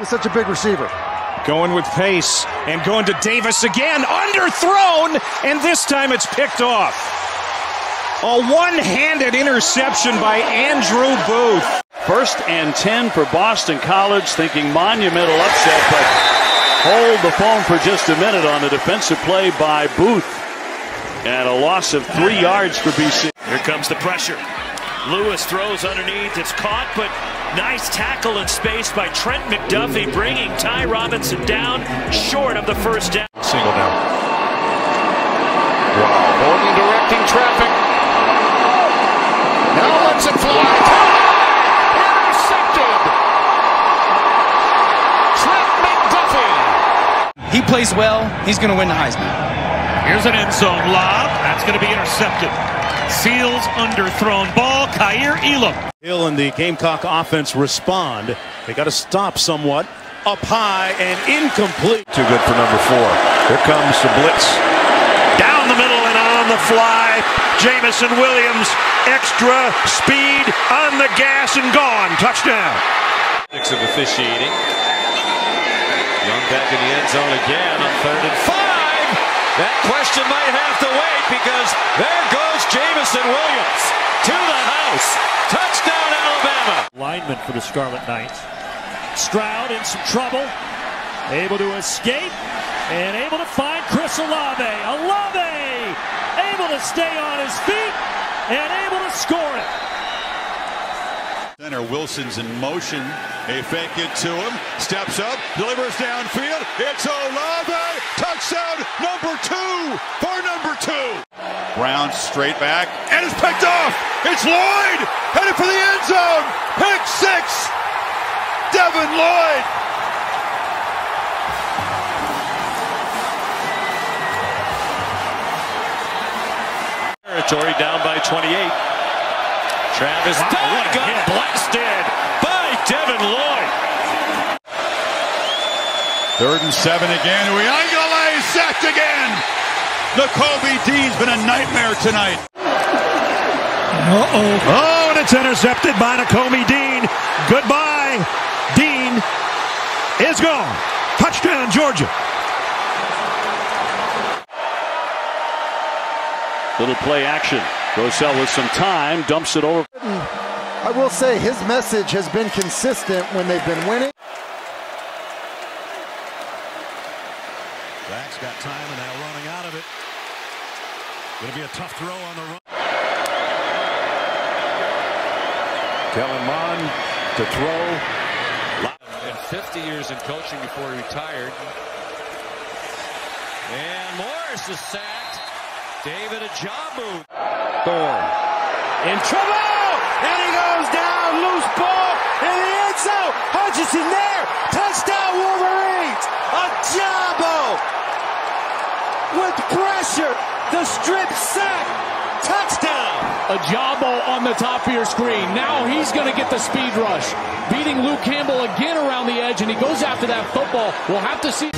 He's such a big receiver. Going with pace and going to Davis again, underthrown, and this time it's picked off. A one handed interception by Andrew Booth. First and 10 for Boston College, thinking monumental upset, but hold the phone for just a minute on the defensive play by Booth. And a loss of three yards for BC. Here comes the pressure. Lewis throws underneath. It's caught, but nice tackle in space by Trent McDuffie, bringing Ty Robinson down short of the first down. Single down. Wow. Horton directing traffic. Now lets it fly. Intercepted. Trent McDuffie. He plays well. He's going to win the Heisman. Here's an end zone lob. That's going to be intercepted. Seals underthrown ball. Kaiir Elam. Hill and the Gamecock offense respond. They got to stop somewhat. Up high and incomplete. Too good for number four. Here comes the blitz. Down the middle and on the fly. Jameson Williams. Extra speed on the gas and gone. Touchdown. Six of officiating. Young back in the end zone again on third and five. That question might have to wait because there goes Jameson Williams to the house. Touchdown, Alabama. For the Scarlet Knights. Stroud in some trouble. Able to escape and able to find Chris Olave. Olave able to stay on his feet and able to score it. Center Wilson's in motion. They fake it to him. Steps up, delivers downfield. It's Olave. Touchdown number two for number two. Brown straight back and it's picked off. It's Lloyd headed for the end zone. Pick six. Devin Lloyd. Territory down by 28. Travis Wow, Dodd got hit. blasted by Devin Lloyd. Third and seven again. Uyangale sacked again. Nakobe Dean's been a nightmare tonight. Uh-oh. Oh, and it's intercepted by Nakobe Dean. Goodbye. Dean is gone. Touchdown, Georgia. Little play action. Rosell with some time, dumps it over. I will say his message has been consistent when they've been winning. Zach's got time and now running out of it. Going to be a tough throw on the run. Kellen Mond to throw. And 50 years in coaching before he retired. And Morris is sacked. David Ojabo. Thorne. In trouble! And he goes down. Loose ball in the end zone. Hutchinson there. Touchdown, Wolverines. Ojabo with pressure. The strip sack. Touchdown. Ojabo on the top of your screen. Now he's going to get the speed rush. Beating Luke Campbell again around the edge, and he goes after that football. We'll have to see.